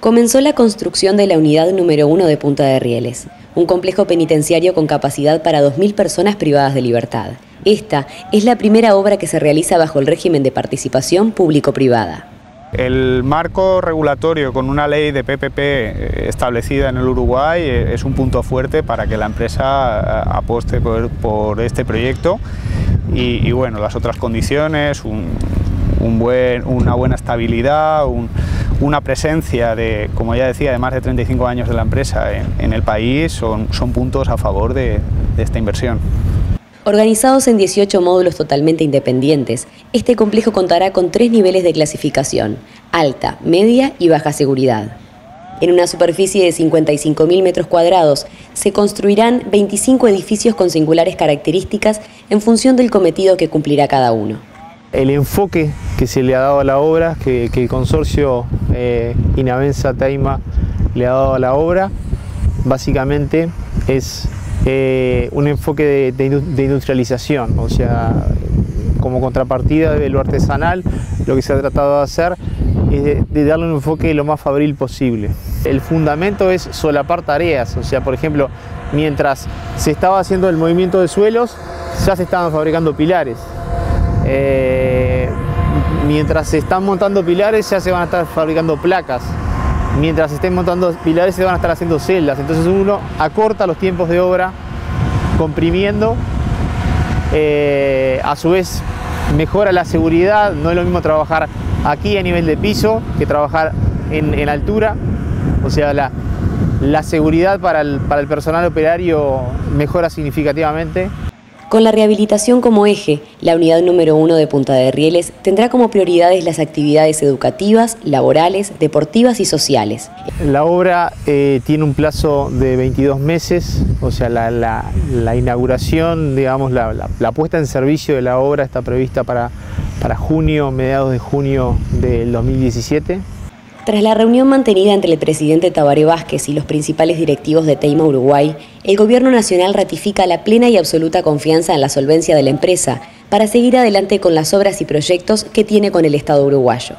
Comenzó la construcción de la unidad número uno de Punta de Rieles, un complejo penitenciario con capacidad para 2.000 personas privadas de libertad. Esta es la primera obra que se realiza bajo el régimen de participación público-privada. El marco regulatorio con una ley de PPP eh, establecida en el Uruguay eh, es un punto fuerte para que la empresa eh, aposte por, este proyecto y, bueno, las otras condiciones, una buena estabilidad, una presencia de, como ya decía, de más de 35 años de la empresa en, el país son, puntos a favor de esta inversión. Organizados en 18 módulos totalmente independientes, este complejo contará con tres niveles de clasificación, alta, media y baja seguridad. En una superficie de 55.000 metros cuadrados se construirán 25 edificios con singulares características en función del cometido que cumplirá cada uno. El enfoque que se le ha dado a la obra, que, el consorcio eh, Inavenza Taima le ha dado a la obra, básicamente es eh, un enfoque de, industrialización, o sea, como contrapartida de lo artesanal, lo que se ha tratado de hacer es de, darle un enfoque lo más fabril posible. El fundamento es solapar tareas, o sea, por ejemplo, mientras se estaba haciendo el movimiento de suelos, ya se estaban fabricando pilares. Eh, mientras se están montando pilares, ya se van a estar fabricando placas mientras se estén montando pilares se van a estar haciendo celdas. Entonces uno acorta los tiempos de obra comprimiendo, eh, a su vez mejora la seguridad, no es lo mismo trabajar aquí a nivel de piso que trabajar en, altura, o sea, la, seguridad para el personal operario mejora significativamente. Con la rehabilitación como eje, la unidad número uno de Punta de Rieles tendrá como prioridades las actividades educativas, laborales, deportivas y sociales. La obra eh, tiene un plazo de 22 meses, o sea, la, inauguración, digamos, la, puesta en servicio de la obra está prevista para, para junio, mediados de junio del 2017. Tras la reunión mantenida entre el presidente Tabaré Vázquez y los principales directivos de Teima Uruguay, el Gobierno Nacional ratifica la plena y absoluta confianza en la solvencia de la empresa para seguir adelante con las obras y proyectos que tiene con el Estado uruguayo.